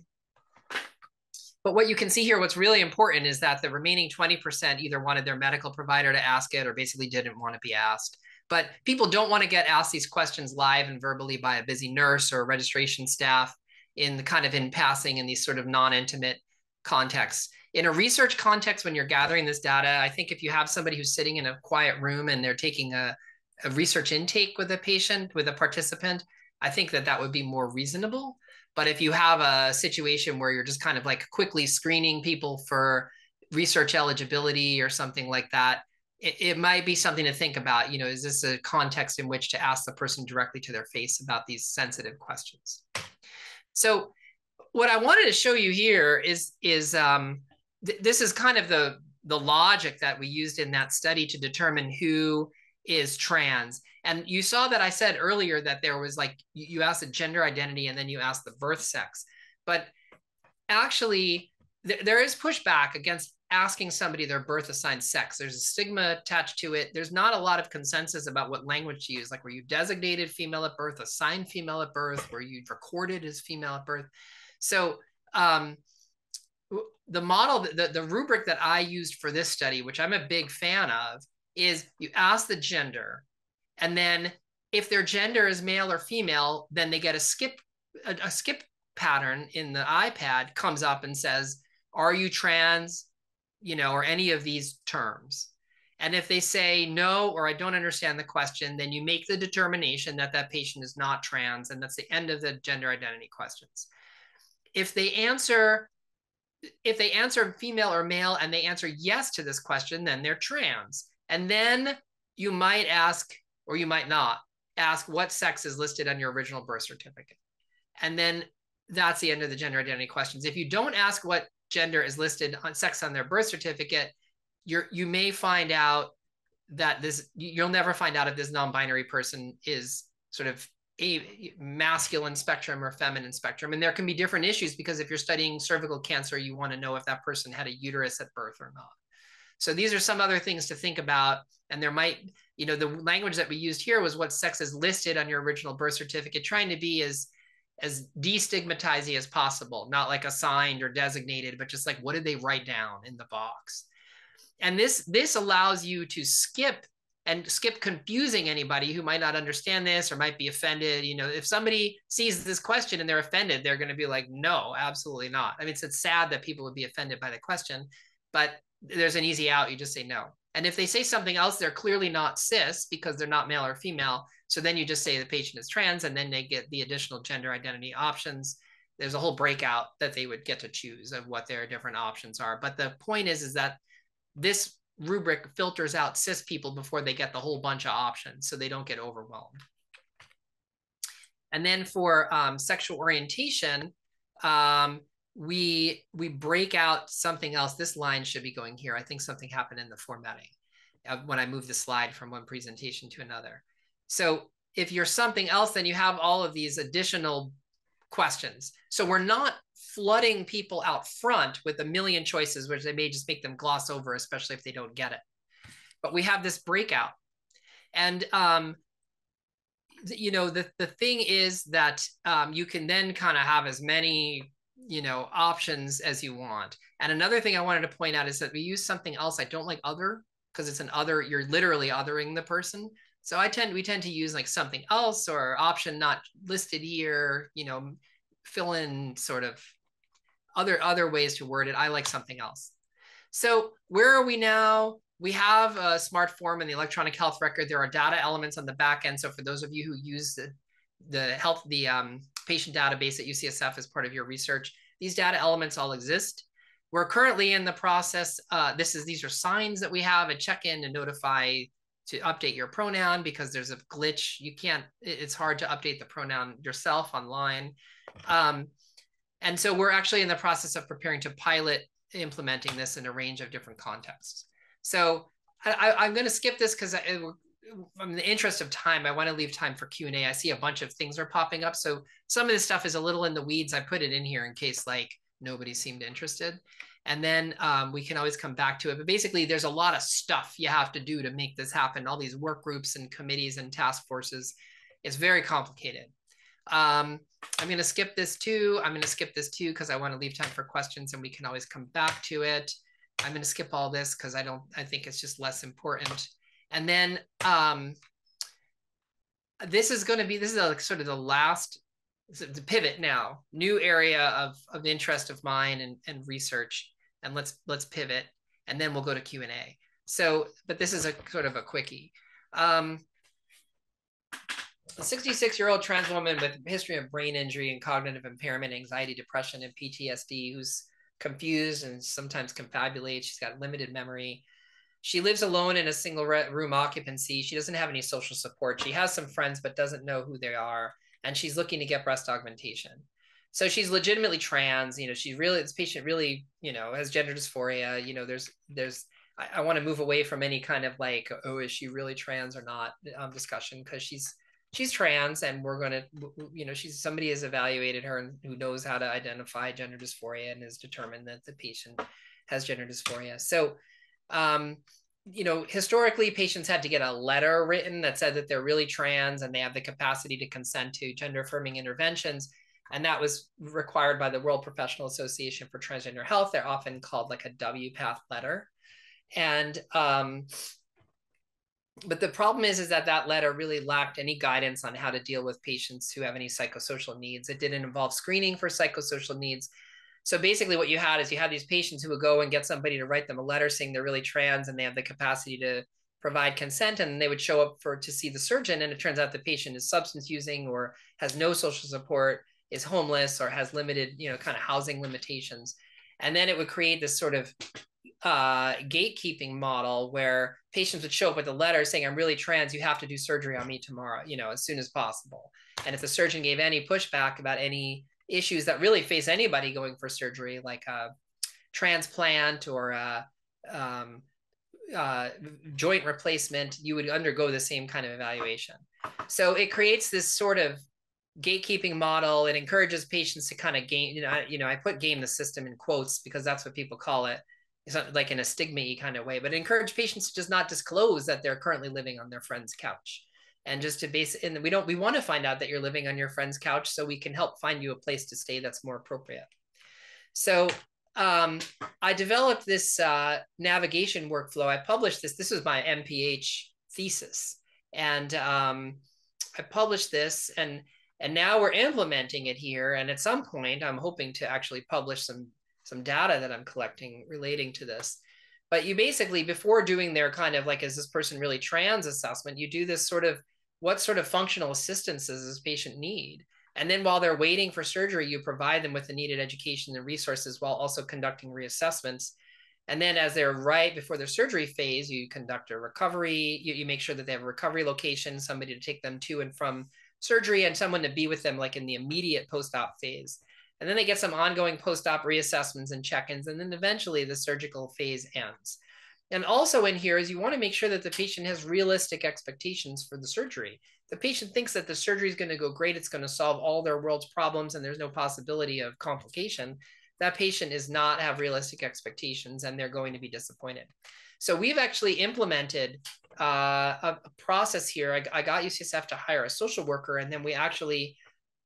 but what you can see here, what's really important is that the remaining 20% either wanted their medical provider to ask it or basically didn't want to be asked. But people don't want to get asked these questions live and verbally by a busy nurse or a registration staff in the kind of in passing in these sort of non-intimate contexts. In a research context, when you're gathering this data, I think if you have somebody who's sitting in a quiet room and they're taking a, a research intake with a patient, with a participant, I think that that would be more reasonable. But if you have a situation where you're just kind of like quickly screening people for research eligibility or something like that, it, it might be something to think about. You know, is this a context in which to ask the person directly to their face about these sensitive questions? So what I wanted to show you here is, is um, th this is kind of the, the logic that we used in that study to determine who is trans. And you saw that I said earlier that there was like, you asked the gender identity and then you asked the birth sex. But actually, th there is pushback against asking somebody their birth assigned sex. There's a stigma attached to it. There's not a lot of consensus about what language to use. Like, were you designated female at birth, assigned female at birth? Were you recorded as female at birth? So, um, the model, the, the rubric that I used for this study, which I'm a big fan of, is you ask the gender, and then if their gender is male or female, then they get a skip a, a skip pattern in the iPad comes up and says, "Are you trans?" You know, or any of these terms. And if they say no, or I don't understand the question, then you make the determination that that patient is not trans, and that's the end of the gender identity questions. If they answer, if they answer female or male and they answer yes to this question, then they're trans. And then you might ask, or you might not ask what sex is listed on your original birth certificate. And then that's the end of the gender identity questions. If you don't ask what gender is listed on sex on their birth certificate, you're you may find out that this you'll never find out if this non-binary person is sort of a masculine spectrum or feminine spectrum. And there can be different issues because if you're studying cervical cancer, you want to know if that person had a uterus at birth or not. So these are some other things to think about. And there might, you know, the language that we used here was what sex is listed on your original birth certificate, trying to be as as destigmatizing as possible, not like assigned or designated, but just like what did they write down in the box? And this this allows you to skip and skip confusing anybody who might not understand this or might be offended. You know, if somebody sees this question and they're offended, they're going to be like, no, absolutely not. I mean, it's, it's sad that people would be offended by the question, but there's an easy out. You just say no. And if they say something else, they're clearly not cis because they're not male or female. So then you just say the patient is trans and then they get the additional gender identity options. There's a whole breakout that they would get to choose of what their different options are. But the point is, is that this rubric filters out cis people before they get the whole bunch of options so they don't get overwhelmed. And then for um, sexual orientation, um, we we break out something else. This line should be going here. I think something happened in the formatting when I move the slide from one presentation to another. So if you're something else, then you have all of these additional questions. So we're not flooding people out front with a million choices, which they may just make them gloss over, especially if they don't get it. But we have this breakout. And um, you know, the, the thing is that um, you can then kind of have as many you know, options as you want. And another thing I wanted to point out is that we use something else. I don't like other because it's an other, you're literally othering the person. So I tend, we tend to use like something else or option not listed here, you know, fill in sort of other, other ways to word it. I like something else. So where are we now? We have a smart form in the electronic health record. There are data elements on the back end. So for those of you who use the, the health, the um, patient database at UCSF as part of your research, these data elements all exist. We're currently in the process. Uh, this is these are signs that we have a check-in to notify to update your pronoun because there's a glitch. You can't. It's hard to update the pronoun yourself online. Um, and so we're actually in the process of preparing to pilot implementing this in a range of different contexts. So I, am going to skip this because in the interest of time, I want to leave time for Q&A. I see a bunch of things are popping up. So some of this stuff is a little in the weeds. I put it in here in case like nobody seemed interested. And then um, we can always come back to it. But basically, there's a lot of stuff you have to do to make this happen. All these work groups and committees and task forces. It's very complicated. Um, I'm going to skip this too. I'm going to skip this too because I want to leave time for questions and we can always come back to it. I'm going to skip all this because I don't, I think it's just less important. And then um, this is going to be, this is a, sort of the last, the pivot now, new area of, of interest of mine and, and research. And let's, let's pivot and then we'll go to Q&A. So, but this is a sort of a quickie. Um, a 66 year old trans woman with a history of brain injury and cognitive impairment, anxiety, depression, and PTSD who's confused and sometimes confabulates. She's got limited memory. She lives alone in a single room occupancy. She doesn't have any social support. She has some friends, but doesn't know who they are. And she's looking to get breast augmentation. So she's legitimately trans. You know, she really, this patient really, you know, has gender dysphoria. You know, there's, there's, I, I want to move away from any kind of like, oh, is she really trans or not um, discussion because she's, she's trans and we're going to you know she's somebody has evaluated her and who knows how to identify gender dysphoria and has determined that the patient has gender dysphoria so um, you know historically patients had to get a letter written that said that they're really trans and they have the capacity to consent to gender affirming interventions. And that was required by the world professional association for transgender health. They're often called like a wpath letter. And um, but the problem is is that that letter really lacked any guidance on how to deal with patients who have any psychosocial needs. It didn't involve screening for psychosocial needs so basically what you had is you had these patients who would go and get somebody to write them a letter saying they're really trans and they have the capacity to provide consent and they would show up for to see the surgeon and it turns out the patient is substance using or has no social support is homeless or has limited you know kind of housing limitations and then it would create this sort of uh, gatekeeping model where patients would show up with a letter saying, I'm really trans, you have to do surgery on me tomorrow, you know, as soon as possible. And if the surgeon gave any pushback about any issues that really face anybody going for surgery, like a transplant or a um, joint replacement, you would undergo the same kind of evaluation. So it creates this sort of gatekeeping model. It encourages patients to kind of game, you know, I, you know, I put game the system in quotes because that's what people call it it's not like in a stigma kind of way, but encourage patients to just not disclose that they're currently living on their friend's couch. And just to base and we don't we want to find out that you're living on your friend's couch so we can help find you a place to stay that's more appropriate. So um, I developed this uh, navigation workflow. I published this. This was my MPH thesis, and um, I published this, and and now we're implementing it here. And at some point, I'm hoping to actually publish some some data that I'm collecting relating to this. But you basically, before doing their kind of like, is this person really trans assessment, you do this sort of what sort of functional assistance does this patient need? And then while they're waiting for surgery, you provide them with the needed education and resources while also conducting reassessments. And then as they're right before their surgery phase, you conduct a recovery, you, you make sure that they have a recovery location, somebody to take them to and from surgery and someone to be with them like in the immediate post-op phase. And then they get some ongoing post-op reassessments and check-ins, and then eventually the surgical phase ends. And also in here is you want to make sure that the patient has realistic expectations for the surgery. The patient thinks that the surgery is going to go great, it's going to solve all their world's problems, and there's no possibility of complication. That patient is not have realistic expectations, and they're going to be disappointed. So we've actually implemented uh, a, a, process here. I, I got UCSF to hire a social worker, and then we actually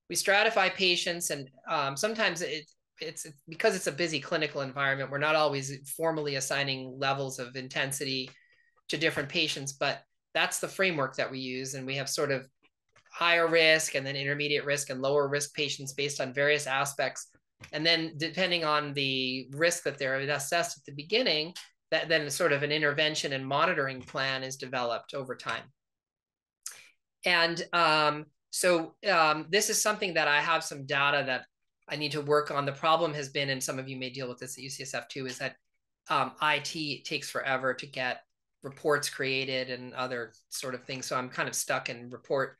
we stratify patients and um, sometimes it, it's because it's a busy clinical environment. We're not always formally assigning levels of intensity to different patients, but that's the framework that we use, and we have sort of higher risk and then intermediate risk and lower risk patients based on various aspects. And then depending on the risk that they're assessed at the beginning, that then sort of an intervention and monitoring plan is developed over time. And um, so um, this is something that I have some data that I need to work on. The problem has been, and some of you may deal with this at UCSF too, is that um, IT takes forever to get reports created and other sort of things. So I'm kind of stuck in report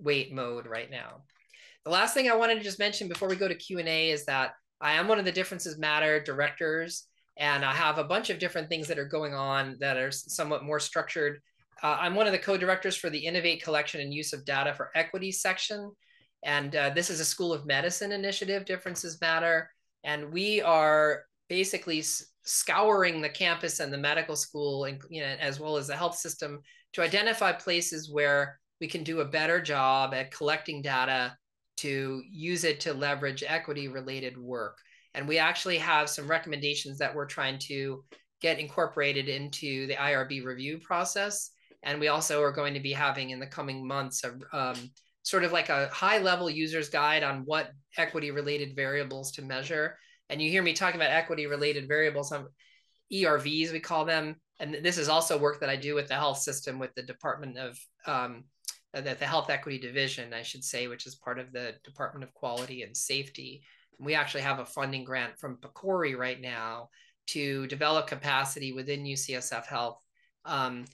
wait mode right now. The last thing I wanted to just mention before we go to Q&A is that I am one of the Differences Matter directors, and I have a bunch of different things that are going on that are somewhat more structured. Uh, I'm one of the co-directors for the Innovate Collection and Use of Data for Equity section. And uh, this is a School of Medicine initiative, Differences Matter. And we are basically scouring the campus and the medical school, and, you know, as well as the health system to identify places where we can do a better job at collecting data to use it to leverage equity related work. And we actually have some recommendations that we're trying to get incorporated into the IRB review process. And we also are going to be having in the coming months a, um, sort of like a high level user's guide on what equity related variables to measure. And you hear me talking about equity related variables, um, ERVs, we call them. And this is also work that I do with the health system with the Department of um, uh, the, the Health Equity Division, I should say, which is part of the Department of Quality and Safety. We actually have a funding grant from PCORI right now to develop capacity within UCSF Health um,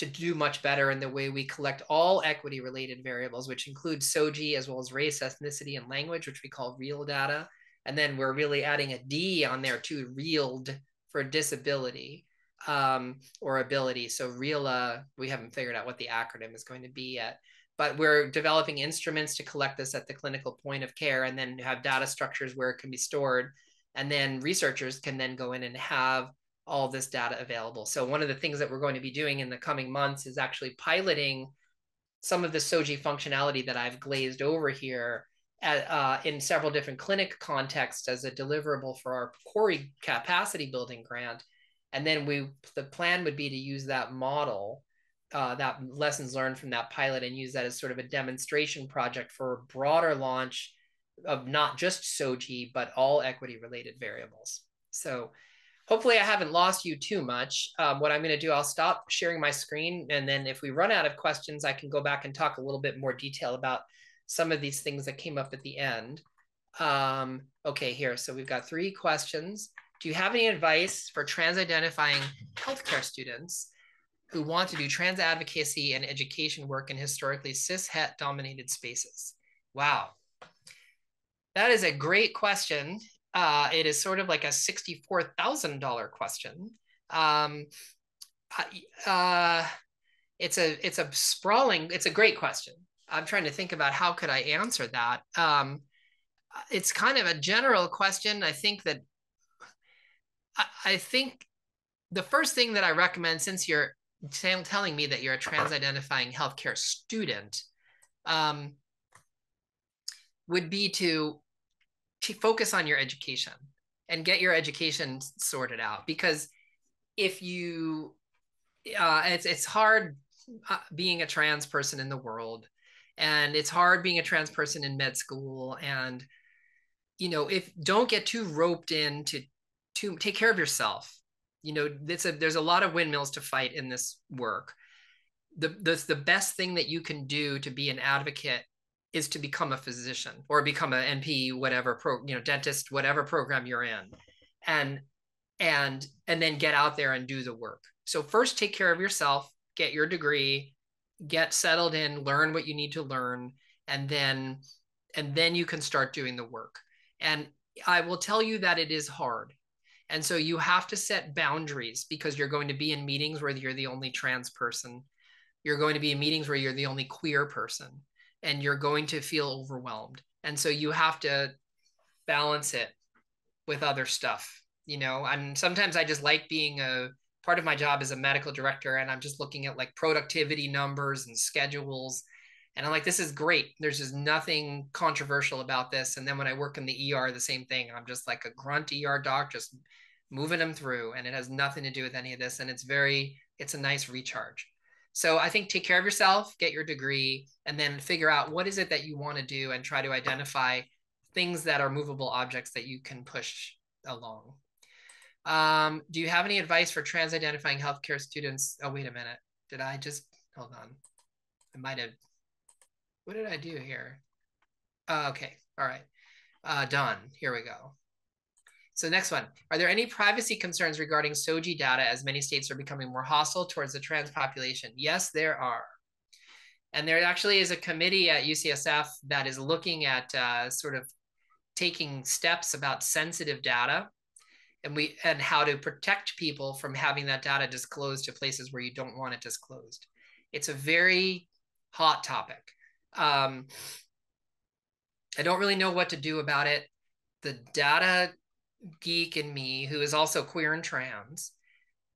to do much better in the way we collect all equity related variables, which include SOGI as well as race, ethnicity, and language, which we call real data. And then we're really adding a D on there too, reeled for disability um, or ability. So REALA, we haven't figured out what the acronym is going to be yet, but we're developing instruments to collect this at the clinical point of care and then have data structures where it can be stored. And then researchers can then go in and have all this data available. So one of the things that we're going to be doing in the coming months is actually piloting some of the SOGI functionality that I've glazed over here at, uh, in several different clinic contexts as a deliverable for our PCORI capacity building grant and then we the plan would be to use that model uh, that lessons learned from that pilot and use that as sort of a demonstration project for a broader launch of not just SOGI, but all equity related variables. So hopefully I haven't lost you too much. Um, what I'm going to do, I'll stop sharing my screen. And then if we run out of questions, I can go back and talk a little bit more detail about some of these things that came up at the end. Um, okay, here. So we've got three questions. Do you have any advice for trans identifying healthcare students who want to do trans advocacy and education work in historically cis het dominated spaces? Wow. That is a great question. Uh, it is sort of like a $64,000 question. Um, uh, it's a it's a sprawling it's a great question. I'm trying to think about how could i answer that. Um, it's kind of a general question. I think that I, think the first thing that I recommend, since you're t- telling me that you're a trans identifying healthcare student, um, would be to focus on your education and get your education sorted out. Because if you, uh, it's it's hard uh, being a trans person in the world, and it's hard being a trans person in med school, and you know if don't get too roped into to take care of yourself you know it's a, there's a lot of windmills to fight in this work the, the the best thing that you can do to be an advocate is to become a physician or become an NP whatever pro you know dentist whatever program you're in. And and and then get out there and do the work. So first take care of yourself get your degree get settled in learn what you need to learn and then and then you can start doing the work. And i will tell you that it is hard. And so you have to set boundaries because you're going to be in meetings where you're the only trans person. You're going to be in meetings where you're the only queer person and you're going to feel overwhelmed. And so you have to balance it with other stuff, you know. And sometimes I just like being a part of my job as a medical director and I'm just looking at like productivity numbers and schedules. And I'm like, this is great. There's just nothing controversial about this. And then when I work in the ER, the same thing. I'm just like a grunt ER doc, just moving them through. And it has nothing to do with any of this. And it's very, it's a nice recharge. So I think take care of yourself, get your degree, and then figure out what is it that you want to do and try to identify things that are movable objects that you can push along. Um, do you have any advice for trans identifying healthcare students? Oh, wait a minute. Did I just hold on? I might have. What did I do here? Uh, okay. All right. Uh, done. Here we go. So next one, are there any privacy concerns regarding SOGI data as many states are becoming more hostile towards the trans population? Yes, there are. And there actually is a committee at UCSF that is looking at uh, sort of taking steps about sensitive data and we and how to protect people from having that data disclosed to places where you don't want it disclosed. It's a very hot topic. Um, I don't really know what to do about it. The data geek in me, who is also queer and trans,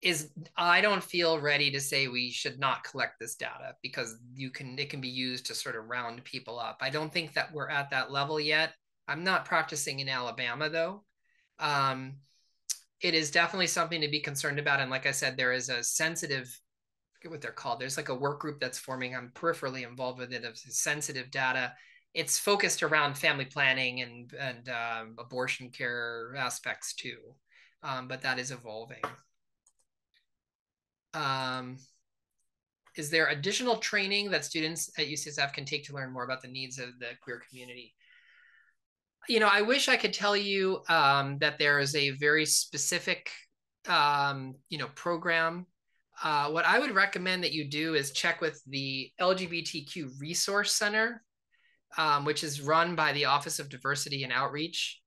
is I don't feel ready to say we should not collect this data because you can it can be used to sort of round people up. I don't think that we're at that level yet. I'm not practicing in Alabama though. Um, it is definitely something to be concerned about. And like I said, there is a sensitive, what they're called. There's like a work group that's forming. I'm peripherally involved with it of sensitive data. It's focused around family planning and and um, abortion care aspects too, um, but that is evolving. Um, is there additional training that students at UCSF can take to learn more about the needs of the queer community? you know, I wish I could tell you um, that there is a very specific, um, you know, program. Uh, what I would recommend that you do is check with the LGBTQ Resource Center, um, which is run by the Office of Diversity and Outreach,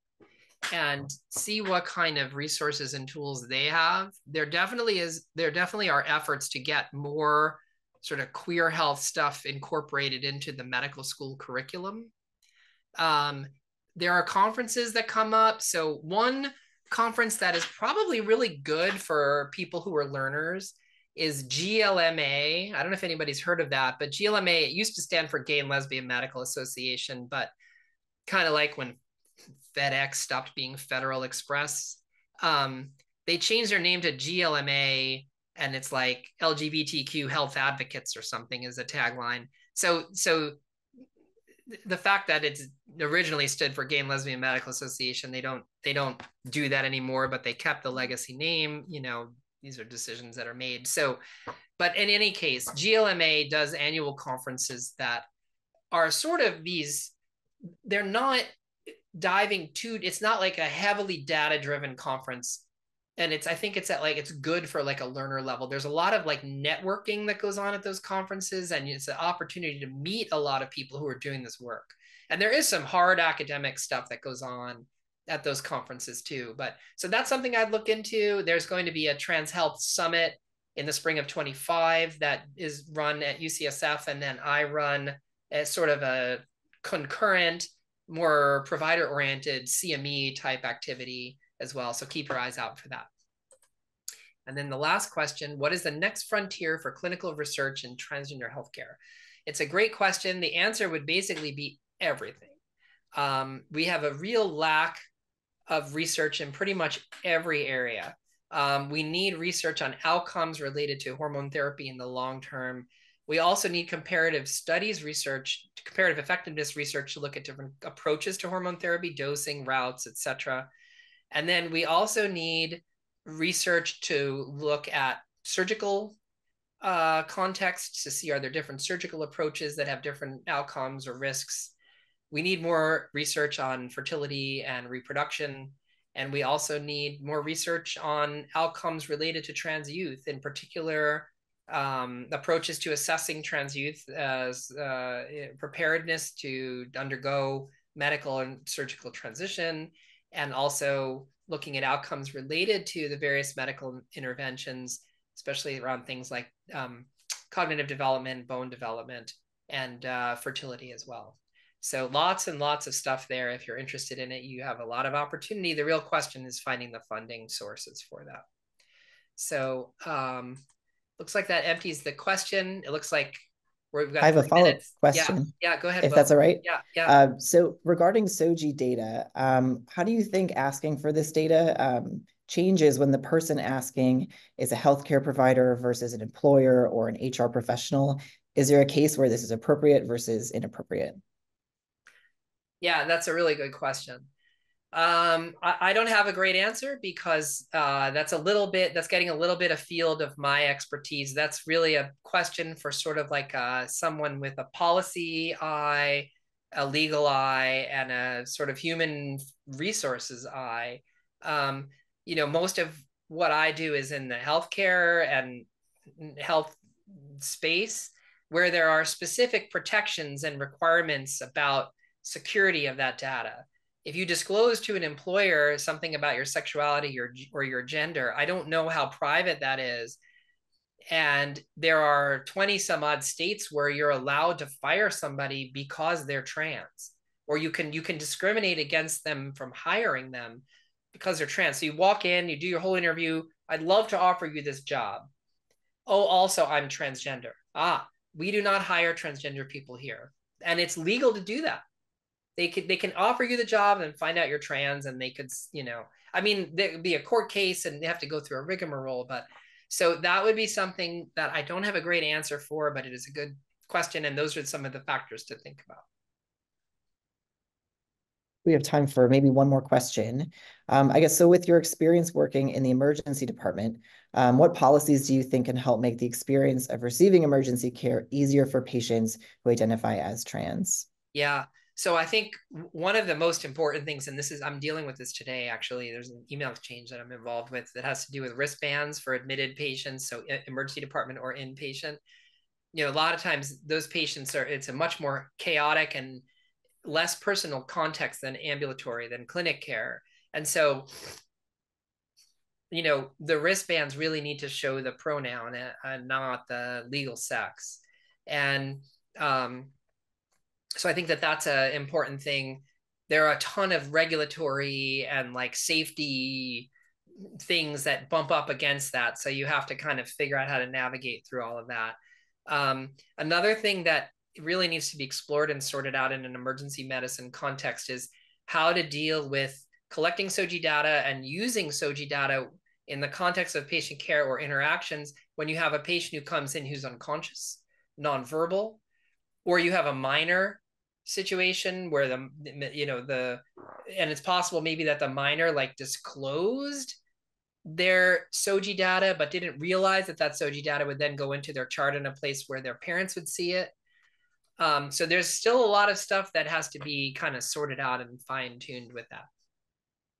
and see what kind of resources and tools they have. There definitely is. There definitely are efforts to get more sort of queer health stuff incorporated into the medical school curriculum. Um, there are conferences that come up. So one conference that is probably really good for people who are learners is GLMA. I don't know if anybody's heard of that, but GLMA it used to stand for Gay and Lesbian Medical Association, but kind of like when FedEx stopped being Federal Express, um, they changed their name to GLMA, and it's like LGBTQ health advocates or something is a tagline. So so the fact that it's originally stood for Gay and Lesbian Medical Association, they don't they don't do that anymore, but they kept the legacy name. You know, these are decisions that are made. So, but in any case, GLMA does annual conferences that are sort of these. They're not diving too. It's not like a heavily data driven conference and it's i think it's at like it's good for like a learner level there's a lot of like networking that goes on at those conferences and it's an opportunity to meet a lot of people who are doing this work and there is some hard academic stuff that goes on at those conferences too but so that's something i'd look into there's going to be a trans health summit in the spring of 25 that is run at ucsf and then i run as sort of a concurrent more provider oriented cme type activity as well. So keep your eyes out for that. And then the last question, what is the next frontier for clinical research in transgender healthcare? It's a great question. The answer would basically be everything. Um, we have a real lack of research in pretty much every area. Um, we need research on outcomes related to hormone therapy in the long term. We also need comparative studies research, comparative effectiveness research to look at different approaches to hormone therapy, dosing, routes, et cetera. And then we also need research to look at surgical uh, contexts to see are there different surgical approaches that have different outcomes or risks. We need more research on fertility and reproduction. And we also need more research on outcomes related to trans youth, in particular, um, approaches to assessing trans youth as uh, preparedness to undergo medical and surgical transition, and also looking at outcomes related to the various medical interventions, especially around things like um, cognitive development, bone development, and uh, fertility as well. So lots and lots of stuff there. If you're interested in it, you have a lot of opportunity. The real question is finding the funding sources for that. So um, looks like that empties the question. It looks like We've got I have a follow-up question. Yeah, yeah, go ahead. if Will. that's all right. Yeah, yeah. Uh, so regarding SOGI data, um, how do you think asking for this data um, changes when the person asking is a healthcare provider versus an employer or an HR professional? Is there a case where this is appropriate versus inappropriate? Yeah, that's a really good question. Um, I, I don't have a great answer because uh, that's a little bit that's getting a little bit afield of my expertise. That's really a question for sort of like uh, someone with a policy eye, a legal eye, and a sort of human resources eye. Um, you know, most of what I do is in the healthcare and health space where there are specific protections and requirements about security of that data if you disclose to an employer something about your sexuality or, or your gender, I don't know how private that is. And there are 20 some odd states where you're allowed to fire somebody because they're trans, or you can you can discriminate against them from hiring them because they're trans. So you walk in, you do your whole interview. I'd love to offer you this job. Oh, also, I'm transgender. Ah, we do not hire transgender people here. And it's legal to do that they could they can offer you the job and find out you're trans and they could you know i mean there would be a court case and they have to go through a rigmarole but so that would be something that i don't have a great answer for but it is a good question and those are some of the factors to think about we have time for maybe one more question. Um, I guess so with your experience working in the emergency department, um, what policies do you think can help make the experience of receiving emergency care easier for patients who identify as trans? Yeah, so I think one of the most important things, and this is I'm dealing with this today. Actually, there's an email exchange that I'm involved with that has to do with wristbands for admitted patients, so emergency department or inpatient. You know, a lot of times those patients are it's a much more chaotic and less personal context than ambulatory than clinic care, and so you know the wristbands really need to show the pronoun and not the legal sex, and um, so I think that that's an important thing. There are a ton of regulatory and like safety things that bump up against that. So you have to kind of figure out how to navigate through all of that. Um, another thing that really needs to be explored and sorted out in an emergency medicine context is how to deal with collecting SOGI data and using SOGI data in the context of patient care or interactions when you have a patient who comes in who's unconscious, nonverbal, or you have a minor situation where the you know the and it's possible maybe that the minor like disclosed their SOGI data but didn't realize that that SOGI data would then go into their chart in a place where their parents would see it. Um, so there's still a lot of stuff that has to be kind of sorted out and fine tuned with that.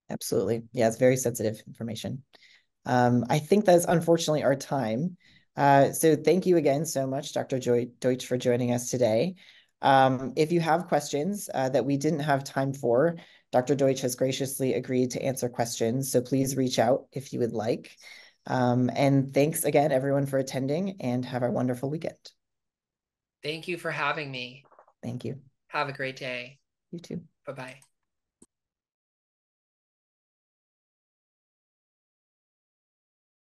Absolutely. Yeah, it's very sensitive information. Um, I think that's unfortunately our time. Uh, so thank you again so much, Dr. Joy Deutsch, for joining us today. Um, if you have questions uh, that we didn't have time for, Dr. Deutsch has graciously agreed to answer questions, so please reach out if you would like. Um, and thanks again, everyone, for attending, and have a wonderful weekend. Thank you for having me. Thank you. Have a great day. You too. Bye-bye.